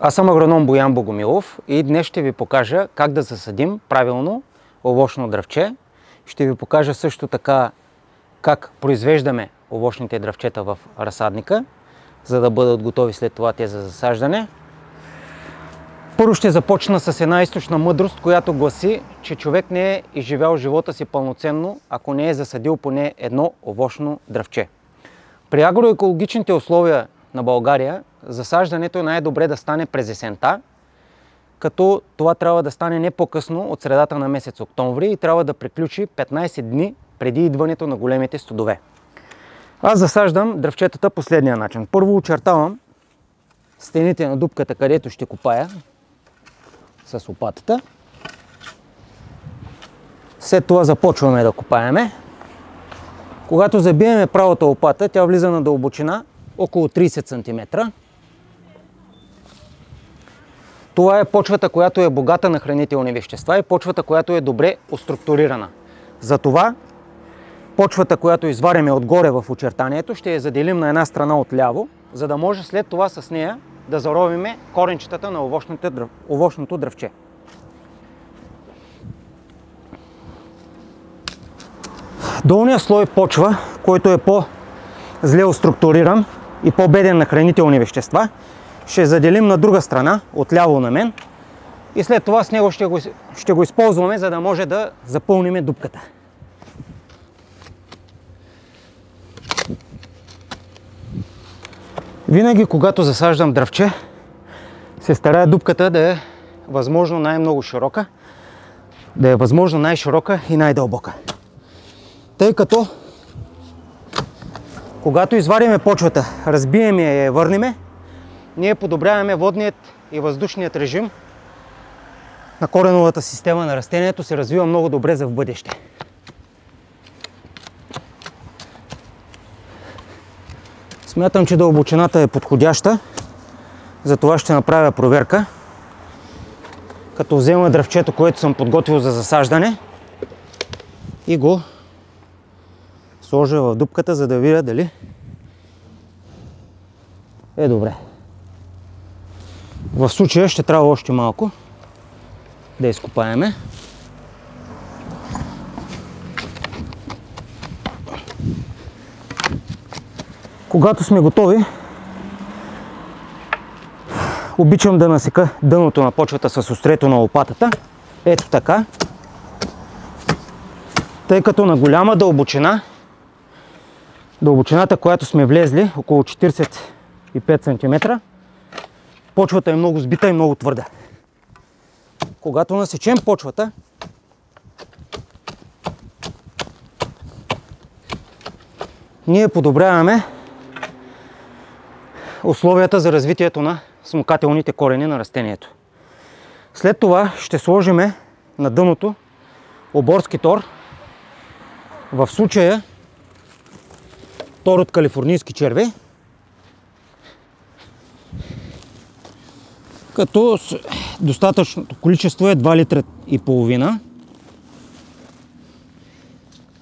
Аз съм агроном Боян Богомилов и днес ще ви покажа как да засадим правилно овощно дръвче. Ще ви покажа също така как произвеждаме овощните дръвчета в разсадника, за да бъдат готови след това те за засаждане. Първо ще започна с една източна мъдрост, която гласи, че човек не е изживял живота си пълноценно, ако не е засадил поне едно овощно дръвче. При агроекологичните условия на България засаждането е най-добре да стане през есента, като това трябва да стане не по-късно от средата на месец октомври и трябва да приключи 15 дни преди идването на големите студове. Аз засаждам дръвчетата последния начин. Първо очертавам стените на дупката, където ще копая с лопатата. След това започваме да копаеме. Когато забиеме правата лопата, тя влиза на дълбочина около 30 см. Това е почвата, която е богата на хранителни вещества и почвата, която е добре оструктурирана. Затова почвата, която изваряме отгоре в очертанието, ще я заделим на една страна отляво, за да може след това с нея да заровиме коренчетата на овощното дръвче. Долният слой почва, който е по-зле структуриран и по-беден на хранителни вещества, ще заделим на друга страна, отляво на мен. И след това с него ще го, ще го използваме, за да може да запълним дупката. Винаги, когато засаждам дръвче, се старая дупката да е възможно най-много широка, да е възможно най-широка и най-дълбока. Тъй като, когато извариме почвата, разбием я и я върнеме, ние подобряваме водният и въздушният режим на кореновата система на растението, се развива много добре за в бъдеще. Смятам, че дълбочината е подходяща, затова ще направя проверка, като взема дръвчето, което съм подготвил за засаждане и го сложа в дупката, за да видя дали е добре. В случая ще трябва още малко да изкопаеме. Когато сме готови, обичам да насека дъното на почвата с острето на лопатата. Ето така. Тъй като на голяма дълбочина, дълбочината, която сме влезли, около 45 см, почвата е много сбита и много твърда. Когато насечем почвата, ние подобряваме условията за развитието на смукателните корени на растението. След това ще сложиме на дъното оборски тор. В случая тор от калифорнийски черви. Като достатъчното количество е 2 литра и половина.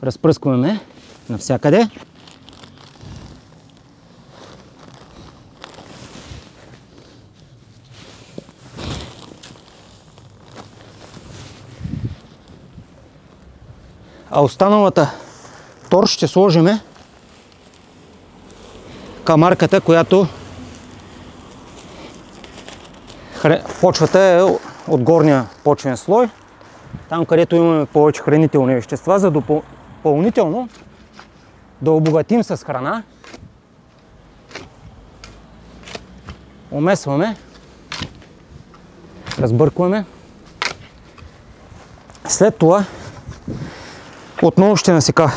Разпръскваме навсякъде. А останалата тор ще сложиме камарката, която почвата е от горния почвен слой, там където имаме повече хранителни вещества, за допълнително да обогатим с храна. Омесваме, разбъркваме. След това отново ще насека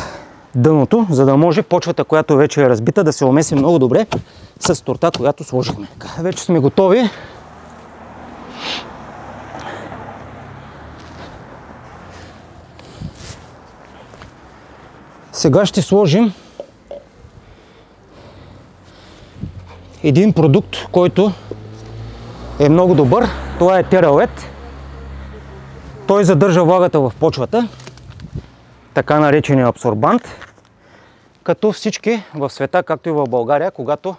дъното, за да може почвата, която вече е разбита, да се омеси много добре с торта, която сложихме. Вече сме готови. Сега ще сложим един продукт, който е много добър. Това е тералет. Той задържа влагата в почвата така наречения абсорбант, като всички в света, както и в България, когато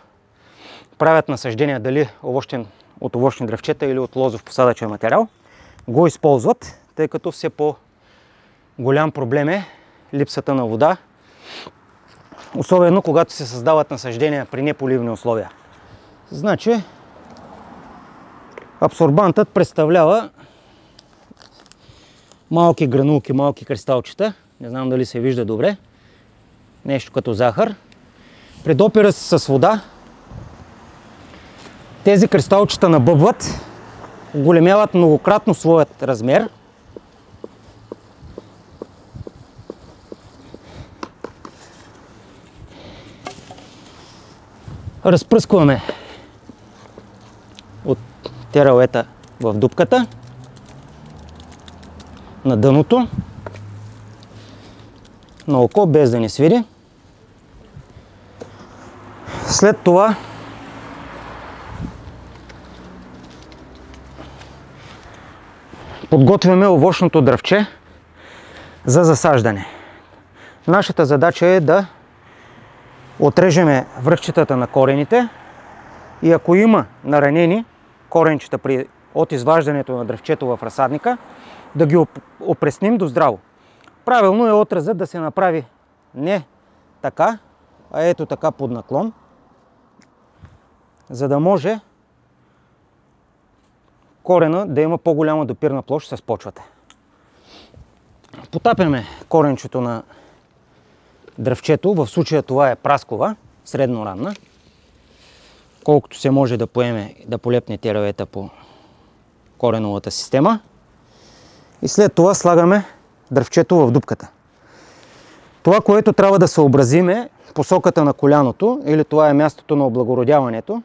правят насъждения, дали овощен, от овощни дръвчета или от лозов посадъчен материал, го използват, тъй като все по-голям проблем е липсата на вода, особено когато се създават насъждения при неполивни условия. Значи, абсорбантът представлява малки гранулки, малки кристалчета. Не знам дали се вижда добре. Нещо като захар. Предопира се с вода. Тези кристалчета набъбват, големяват многократно своят размер. Разпръскваме от тералета в дупката на дъното на око, без да ни свири. След това подготвяме овощното дръвче за засаждане. Нашата задача е да отрежеме връхчетата на корените и ако има наранени коренчета при, от изваждането на дръвчето в разсадника, да ги опресним до здраво. Правилно е отразът да се направи не така, а ето така под наклон, за да може корена да има по-голяма допирна площ с почвата. Потапяме коренчето на дръвчето, в случая това е праскова, средно ранна, колкото се може да поеме, да полепне теравета по кореновата система. И след това слагаме дръвчето в дупката. Това, което трябва да съобразим е посоката на коляното, или това е мястото на облагородяването,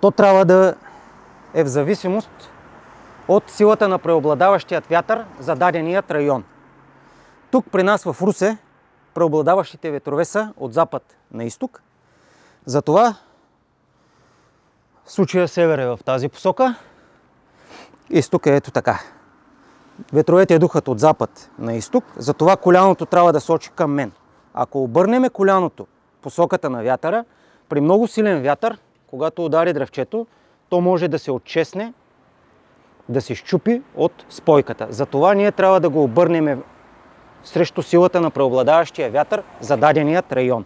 то трябва да е в зависимост от силата на преобладаващият вятър за даденият район. Тук при нас в Русе преобладаващите ветрове са от запад на изток. Затова случая север е в тази посока, изток е ето така. Ветровете духат от запад на изток, затова коляното трябва да сочи към мен. Ако обърнеме коляното посоката на вятъра, при много силен вятър, когато удари дръвчето, то може да се отчесне, да се щупи от спойката. Затова ние трябва да го обърнем срещу силата на преобладаващия вятър за даденият район.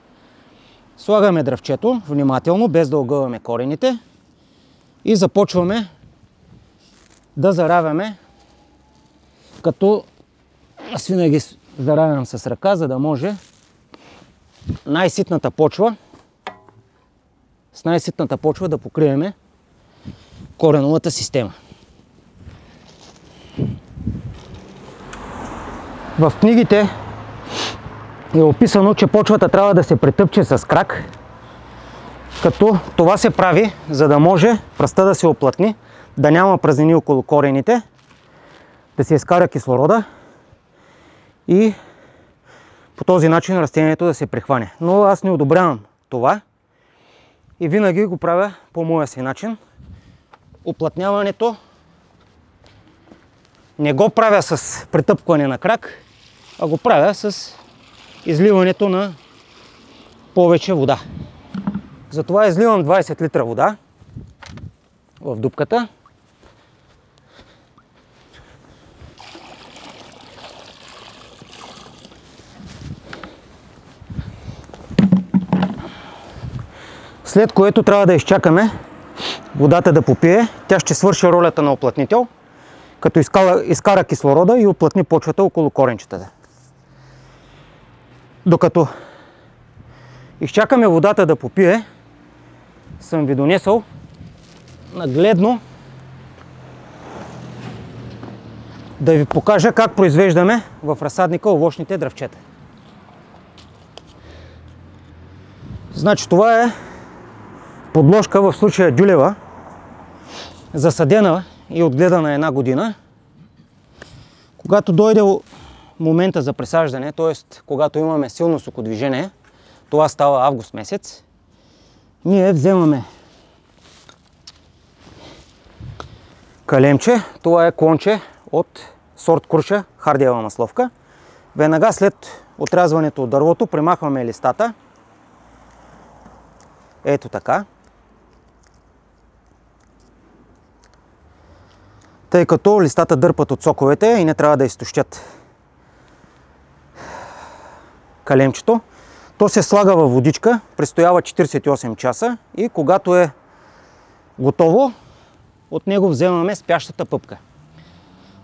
Слагаме дръвчето внимателно, без да огъваме корените и започваме да заравяме, като аз винаги заравям с ръка, за да може най-ситната почва, с най-ситната почва да покриеме кореновата система. В книгите е описано, че почвата трябва да се претъпче с крак, като това се прави, за да може пръста да се оплътни, да няма празнини около корените, да се изкара кислорода и по този начин растението да се прихване. Но аз не одобрявам това и винаги го правя по моя си начин. Оплътняването не го правя с претъпкване на крак, а го правя с изливането на повече вода. Затова изливам 20 литра вода в дупката. След което трябва да изчакаме водата да попие. Тя ще свърши ролята на оплътнител, като изкара, кислорода и оплътни почвата около коренчетата. Докато изчакаме водата да попие, съм ви донесъл нагледно да ви покажа как произвеждаме в разсадника овощните дръвчета. Значи това е подложка, в случая дюлева, засадена и отгледана една година. Когато дойде момента за пресаждане, т.е. когато имаме силно сокодвижение, това става август месец, ние вземаме калемче, това е клонче от сорт круша, хардиева масловка. Веднага след отрязването от дървото примахваме листата. Ето така. тъй като листата дърпат от соковете и не трябва да изтощят калемчето. То се слага във водичка, престоява 48 часа и когато е готово, от него вземаме спящата пъпка.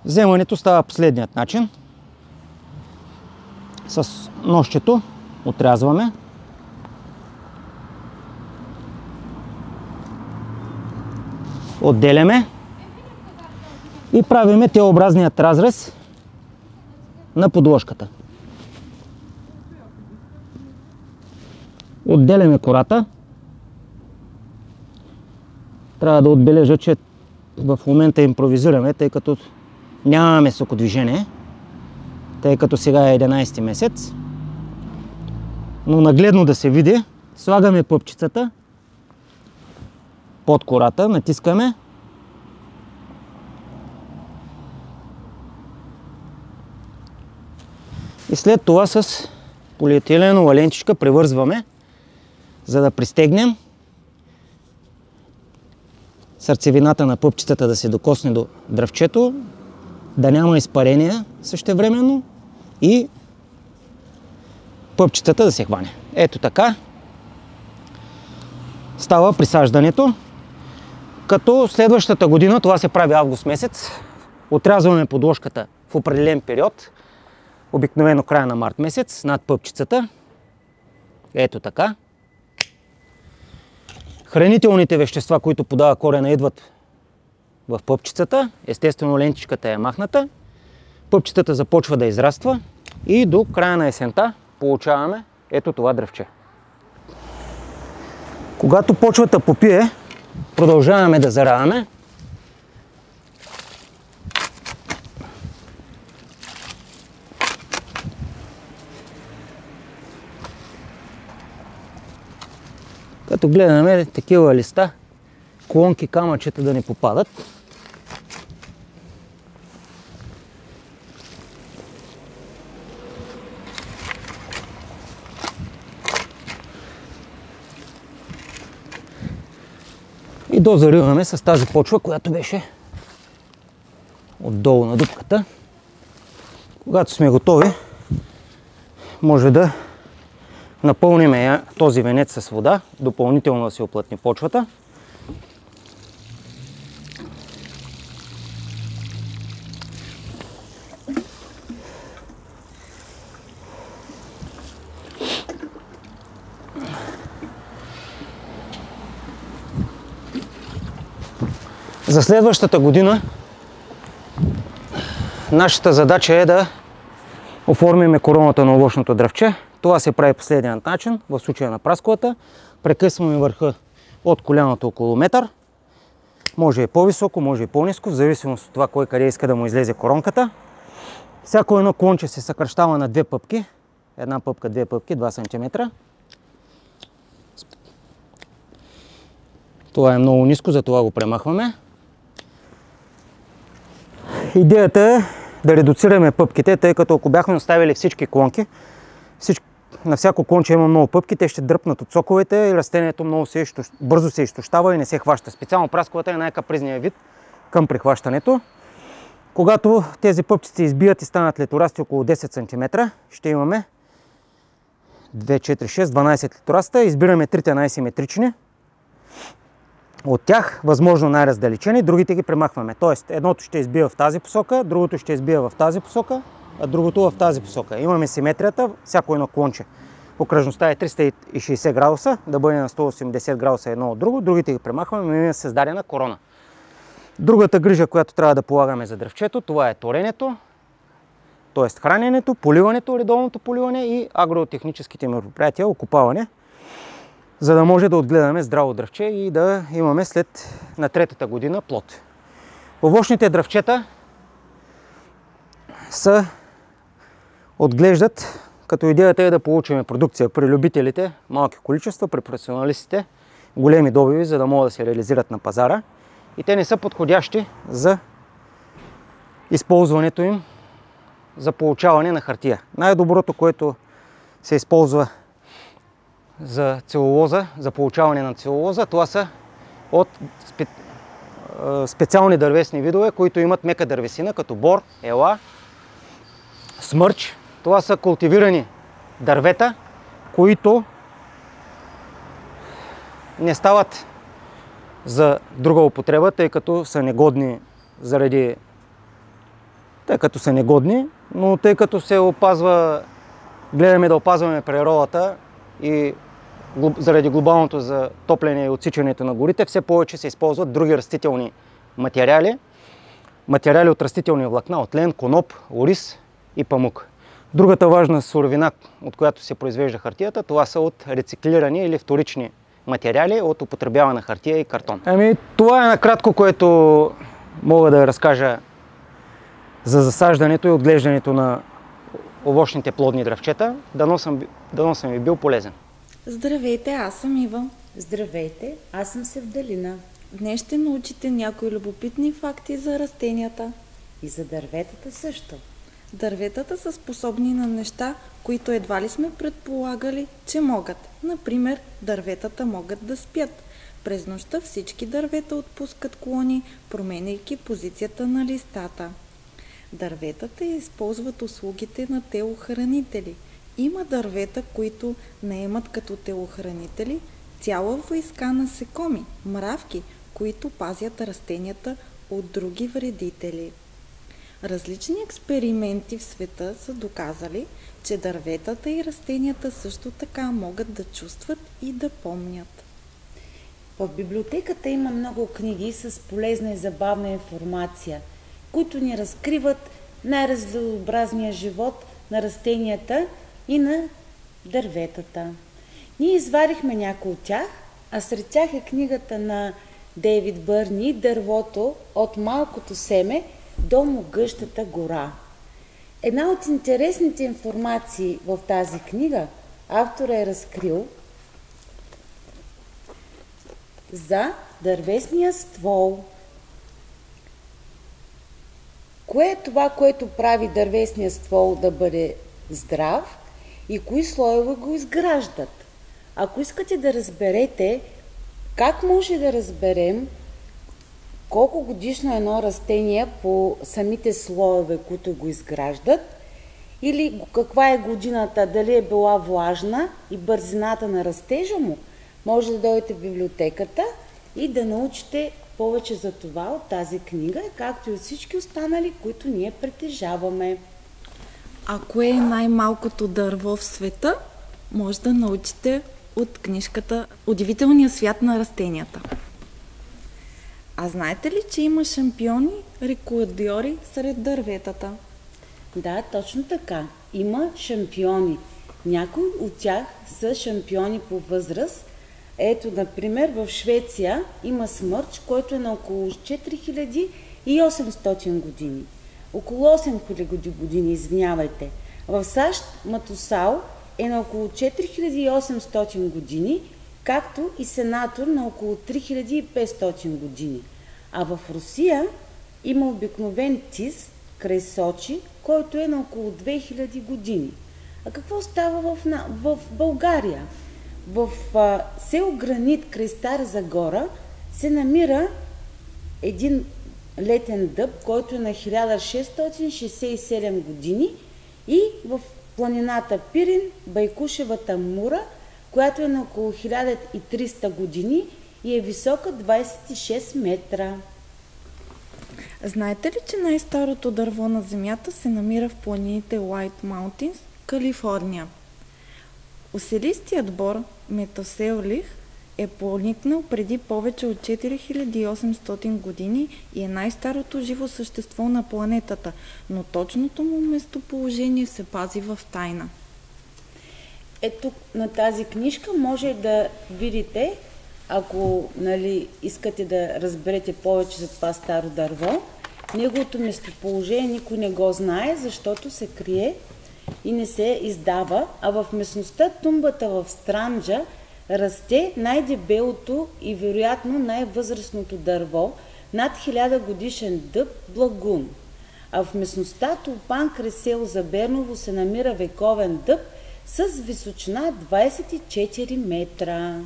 Вземането става последният начин. С нощчето отрязваме. Отделяме и правиме теобразният разрез на подложката. Отделяме кората. Трябва да отбележа, че в момента импровизираме, тъй като нямаме сокодвижение, тъй като сега е 11 месец. Но нагледно да се види, слагаме пъпчицата под кората, натискаме и след това с полиетиленова лентичка превързваме, за да пристегнем сърцевината на пъпчетата да се докосне до дръвчето, да няма изпарения същевременно и пъпчетата да се хване. Ето така става присаждането. Като следващата година, това се прави август месец, отрязваме подложката в определен период, обикновено края на март месец, над пъпчицата. Ето така. Хранителните вещества, които подава корена, идват в пъпчицата. Естествено лентичката е махната. Пъпчицата започва да израства и до края на есента получаваме ето това дръвче. Когато почвата попие, продължаваме да зараваме. Като гледаме такива листа, клонки, камъчета да не попадат. И дозариваме с тази почва, която беше отдолу на дупката. Когато сме готови, може да напълним този венец с вода, допълнително да се оплътни почвата. За следващата година нашата задача е да оформиме короната на овощното дръвче. Това се прави последният начин, в случая на прасковата. Прекъсваме върха от коляното около метър. Може и по-високо, може и по-низко, в зависимост от това кой къде иска да му излезе коронката. Всяко едно клонче се съкръщава на две пъпки. Една пъпка, две пъпки, 2 см. Това е много ниско, затова го премахваме. Идеята е да редуцираме пъпките, тъй като ако бяхме оставили всички клонки, всички, на всяко клонче има много пъпки, те ще дръпнат от соковете и растението много се изтощ... бързо се изтощава и не се хваща. Специално прасковата е най-капризният вид към прихващането. Когато тези пъпчици избият и станат леторасти около 10 см, ще имаме 2, 4, 6, 12 летораста. Избираме трите най-симетрични от тях, възможно най-раздалечени, другите ги премахваме. Тоест, едното ще избива в тази посока, другото ще избива в тази посока, другото в тази посока. Имаме симетрията, всяко едно клонче. Окръжността е 360 градуса, да бъде на 180 градуса едно от друго, другите ги премахваме, имаме създадена корона. Другата грижа, която трябва да полагаме за дръвчето, това е торенето, т.е. храненето, поливането, редовното поливане и агротехническите мероприятия, окупаване за да може да отгледаме здраво дръвче и да имаме след на третата година плод. Овощните дръвчета са отглеждат, като идеята е да получим продукция при любителите, малки количества, при професионалистите, големи добиви, за да могат да се реализират на пазара. И те не са подходящи за използването им за получаване на хартия. Най-доброто, което се използва за целулоза, за получаване на целулоза. Това са от специални дървесни видове, които имат мека дървесина, като бор, ела, смърч. Това са култивирани дървета, които не стават за друга употреба, тъй като са негодни заради тъй като са негодни, но тъй като се опазва, гледаме да опазваме природата и заради глобалното затопляне и отсичането на горите, все повече се използват други растителни материали, материали от растителни влакна, от лен, коноп, ориз и памук. Другата важна суровина, от която се произвежда хартията, това са от рециклирани или вторични материали от употребявана хартия и картон. Ами, това е накратко, което мога да разкажа за засаждането и отглеждането на овощните плодни дръвчета. Дано съм, дано съм ви бил полезен. Здравейте, аз съм Ива. Здравейте, аз съм Севдалина. Днес ще научите някои любопитни факти за растенията. И за дърветата също. Дърветата са способни на неща, които едва ли сме предполагали, че могат. Например, дърветата могат да спят. През нощта всички дървета отпускат клони, променяйки позицията на листата. Дърветата използват услугите на телохранители. Има дървета, които наемат като телохранители цяла войска насекоми, мравки, които пазят растенията от други вредители. Различни експерименти в света са доказали, че дърветата и растенията също така могат да чувстват и да помнят. В библиотеката има много книги с полезна и забавна информация, които ни разкриват най-разнообразния живот на растенията и на дърветата. Ние извадихме някои от тях, а сред тях е книгата на Дейвид Бърни «Дървото от малкото семе до могъщата гора». Една от интересните информации в тази книга автора е разкрил за дървесния ствол. Кое е това, което прави дървесния ствол да бъде здрав и кои слоеве го изграждат? Ако искате да разберете как може да разберем колко годишно е едно растение по самите слоеве, които го изграждат, или каква е годината, дали е била влажна и бързината на растежа му, може да дойдете в библиотеката и да научите повече за това от тази книга, както и от всички останали, които ние притежаваме. А кое е най-малкото дърво в света, може да научите от книжката Удивителния свят на растенията. А знаете ли, че има шампиони, рекордьори сред дърветата? Да, точно така. Има шампиони. Някои от тях са шампиони по възраст. Ето, например, в Швеция има смърч, който е на около 4800 години. Около 8000 години, извинявайте. В САЩ Матусал е на около 4800 години, както и сенатор на около 3500 години. А в Русия има обикновен тис край Сочи, който е на около 2000 години. А какво става в, в България? В а, село Гранит край Стара Загора се намира един летен дъб, който е на 1667 години и в планината Пирин, Байкушевата мура, която е на около 1300 години и е висока 26 метра. Знаете ли, че най-старото дърво на Земята се намира в планините White Mountains, Калифорния? Оселистият бор Метоселих е проникнал преди повече от 4800 години и е най-старото живо същество на планетата, но точното му местоположение се пази в тайна. Ето на тази книжка може да видите, ако нали, искате да разберете повече за това старо дърво, неговото местоположение никой не го знае, защото се крие и не се издава, а в местността тумбата в Странджа расте най-дебелото и вероятно най-възрастното дърво, над 1000 годишен дъб Благун. А в местността Тулпан край село Заберново се намира вековен дъб с височина 24 метра.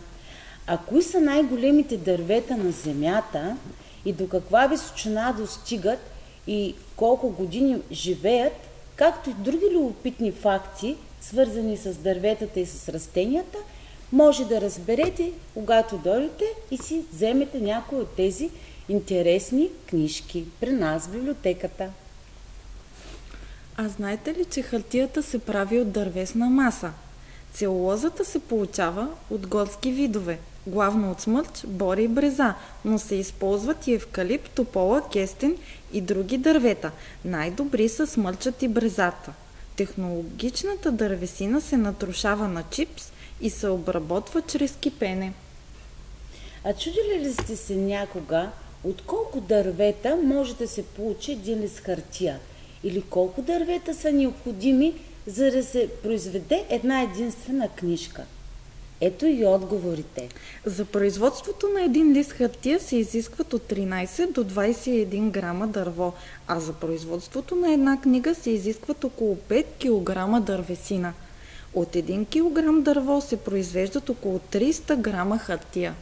А кои са най-големите дървета на Земята и до каква височина достигат и колко години живеят, както и други любопитни факти, свързани с дърветата и с растенията, може да разберете, когато дойдете и си вземете някои от тези интересни книжки при нас в библиотеката. А знаете ли, че хартията се прави от дървесна маса? Целулозата се получава от горски видове, главно от смърч, бори и бреза, но се използват и евкалип, топола, кестен и други дървета. Най-добри са смърчът и брезата. Технологичната дървесина се натрушава на чипс и се обработва чрез кипене. А чудили ли сте се някога от колко дървета може да се получи един лист хартия? Или колко дървета са необходими, за да се произведе една единствена книжка? Ето и отговорите. За производството на един лист хартия се изискват от 13 до 21 грама дърво, а за производството на една книга се изискват около 5 кг дървесина. От 1 кг дърво се произвеждат около 300 грама хартия.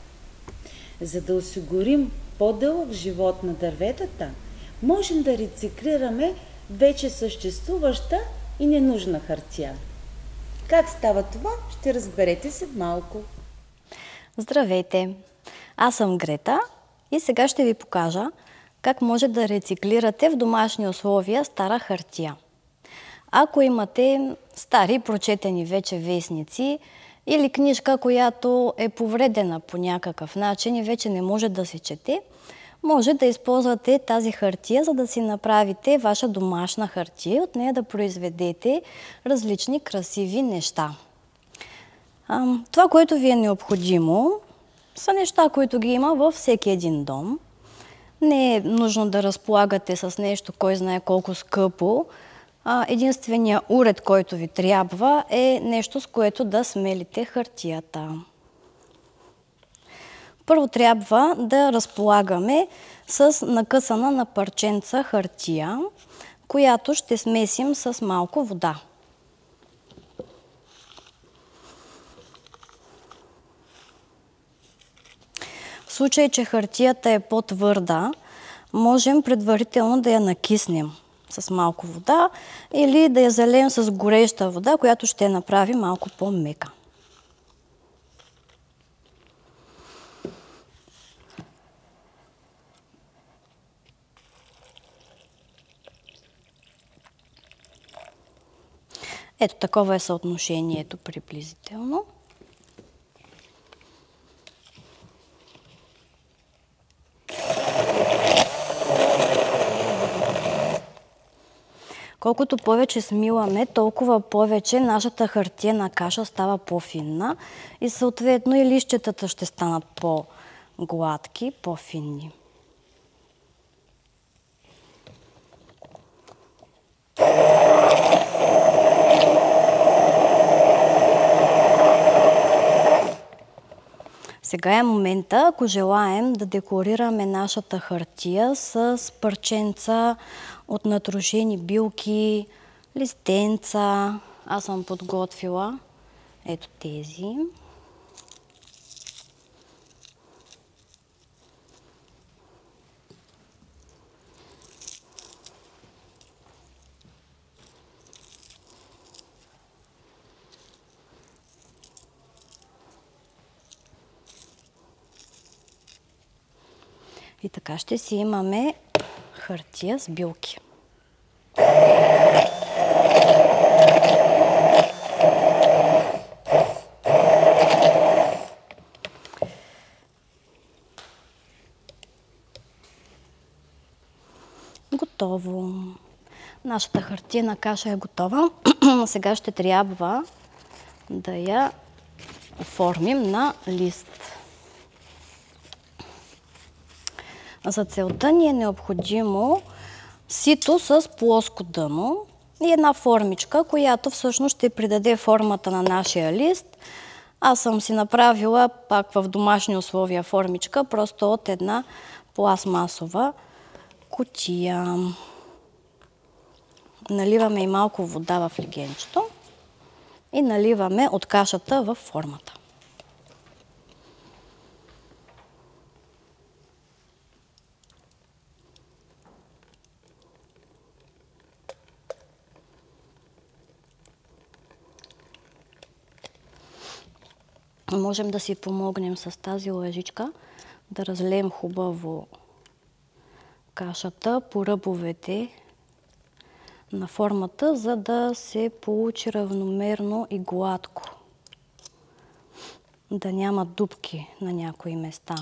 За да осигурим по-дълъг живот на дърветата, можем да рециклираме вече съществуваща и ненужна хартия. Как става това, ще разберете се малко. Здравейте! Аз съм Грета и сега ще ви покажа как може да рециклирате в домашни условия стара хартия. Ако имате стари прочетени вече вестници или книжка, която е повредена по някакъв начин и вече не може да се чете, може да използвате тази хартия, за да си направите ваша домашна хартия, от нея да произведете различни красиви неща. Това, което ви е необходимо, са неща, които ги има във всеки един дом. Не е нужно да разполагате с нещо, кой знае колко скъпо. Единственият уред, който ви трябва, е нещо, с което да смелите хартията. Първо трябва да разполагаме с накъсана на парченца хартия, която ще смесим с малко вода. В случай, че хартията е по-твърда, можем предварително да я накиснем с малко вода или да я залеем с гореща вода, която ще я направи малко по-мека. Ето такова е съотношението приблизително. Колкото повече смиламе, толкова повече нашата хартиена каша става по-финна и съответно и лищетата ще станат по-гладки, по-финни. Сега е момента, ако желаем да декорираме нашата хартия с парченца от натрушени билки, листенца. Аз съм подготвила ето тези. И така ще си имаме хартия с билки. Готово. Нашата хартиена каша е готова. Сега ще трябва да я оформим на лист. За целта ни е необходимо сито с плоско дъно и една формичка, която всъщност ще придаде формата на нашия лист. Аз съм си направила пак в домашни условия формичка, просто от една пластмасова кутия. Наливаме и малко вода в легенчето и наливаме от кашата в формата. Можем да си помогнем с тази лъжичка да разлеем хубаво кашата по ръбовете на формата, за да се получи равномерно и гладко. Да няма дубки на някои места.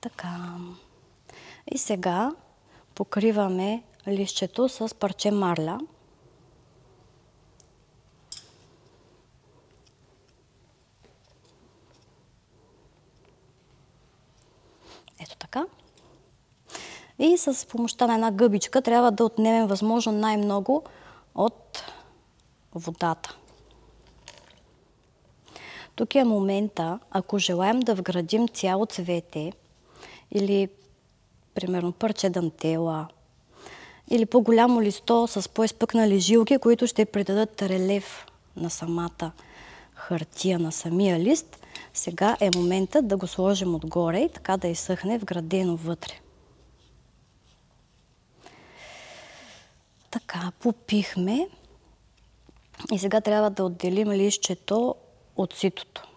Така. И сега покриваме лището с парче марля. Ето така. И с помощта на една гъбичка трябва да отнемем възможно най-много от водата. Тук е момента, ако желаем да вградим цяло цвете или примерно парче дантела или по-голямо листо с по-изпъкнали жилки, които ще придадат релеф на самата хартия, на самия лист, сега е момента да го сложим отгоре и така да изсъхне вградено вътре. Така, попихме и сега трябва да отделим лището от ситото.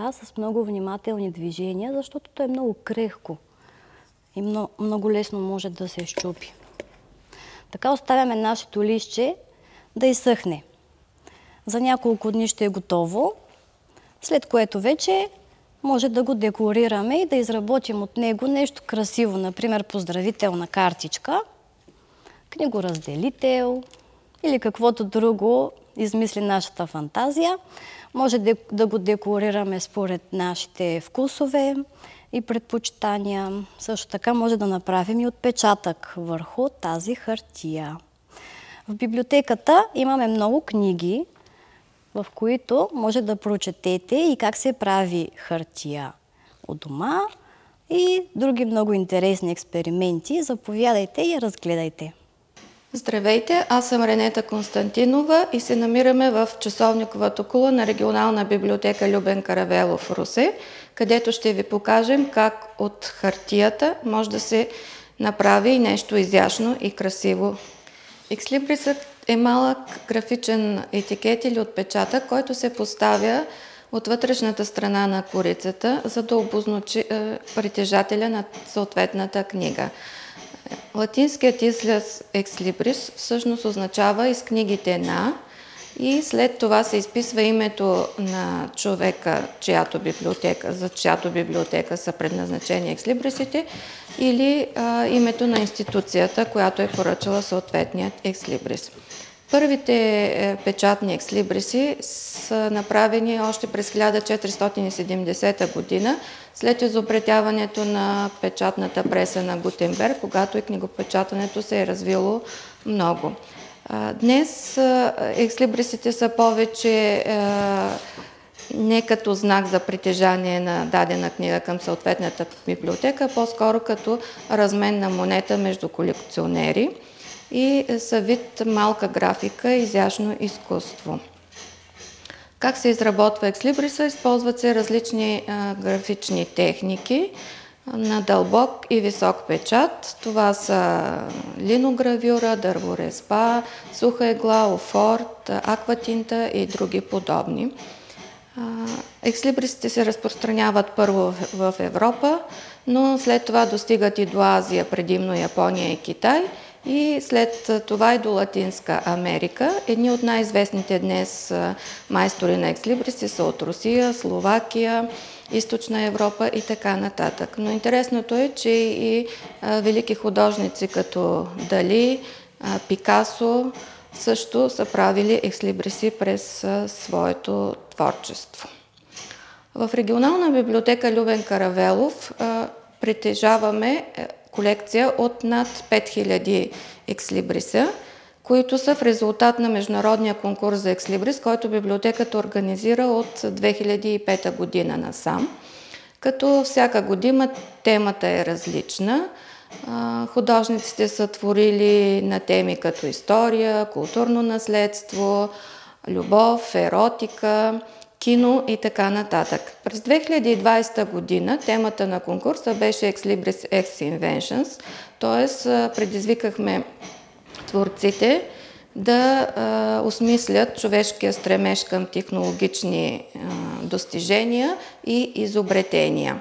Така, с много внимателни движения, защото то е много крехко и много, много лесно може да се щупи. Така оставяме нашето лище да изсъхне. За няколко дни ще е готово, след което вече може да го декорираме и да изработим от него нещо красиво, например поздравителна картичка, книгоразделител или каквото друго измисли нашата фантазия. Може да го декорираме според нашите вкусове и предпочитания. Също така може да направим и отпечатък върху тази хартия. В библиотеката имаме много книги, в които може да прочетете и как се прави хартия от дома и други много интересни експерименти. Заповядайте и разгледайте. Здравейте, аз съм Ренета Константинова и се намираме в часовниковата кула на регионална библиотека Любен Каравелов Русе, където ще ви покажем как от хартията може да се направи нещо изящно и красиво. Екслибрисът е малък графичен етикет или отпечатък, който се поставя от вътрешната страна на корицата, за да обозначи е, притежателя на съответната книга. Латинският израз екслибрис всъщност означава из книгите на и след това се изписва името на човека, чиято библиотека, за чиято библиотека са предназначени екслибрисите или а, името на институцията, която е поръчала съответният екслибрис. Първите е, печатни екслибриси са направени още през 1470 година, след изобретяването на печатната преса на Гутенберг, когато и книгопечатането се е развило много. Днес екслибрисите са повече не като знак за притежание на дадена книга към съответната библиотека, по-скоро като размен на монета между колекционери и са вид малка графика, изящно изкуство. Как се изработва екслибриса? Използват се различни а, графични техники на дълбок и висок печат. Това са линогравюра, дърворезба, суха егла, офорт, акватинта и други подобни. Екслибрисите се разпространяват първо в Европа, но след това достигат и до Азия, предимно Япония и Китай – и след това и до Латинска Америка. Едни от най-известните днес майстори на екслибриси са от Русия, Словакия, Източна Европа и така нататък. Но интересното е, че и велики художници като Дали, Пикасо също са правили екслибриси през своето творчество. В регионална библиотека Любен Каравелов притежаваме колекция от над 5000 екслибриса, които са в резултат на международния конкурс за Екслибрис, който библиотеката организира от 2005 година насам. Като всяка година темата е различна. Художниците са творили на теми като история, културно наследство, любов, еротика, кино и така нататък. През 2020 година темата на конкурса беше Ex Libris Ex Inventions, т.е. предизвикахме творците да а, осмислят човешкия стремеж към технологични а, достижения и изобретения.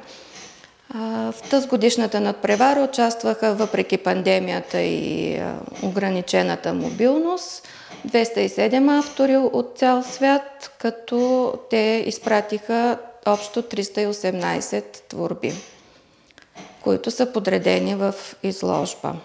В тази годишната надпревара участваха, въпреки пандемията и ограничената мобилност, 207 автори от цял свят, като те изпратиха общо 318 творби, които са подредени в изложба.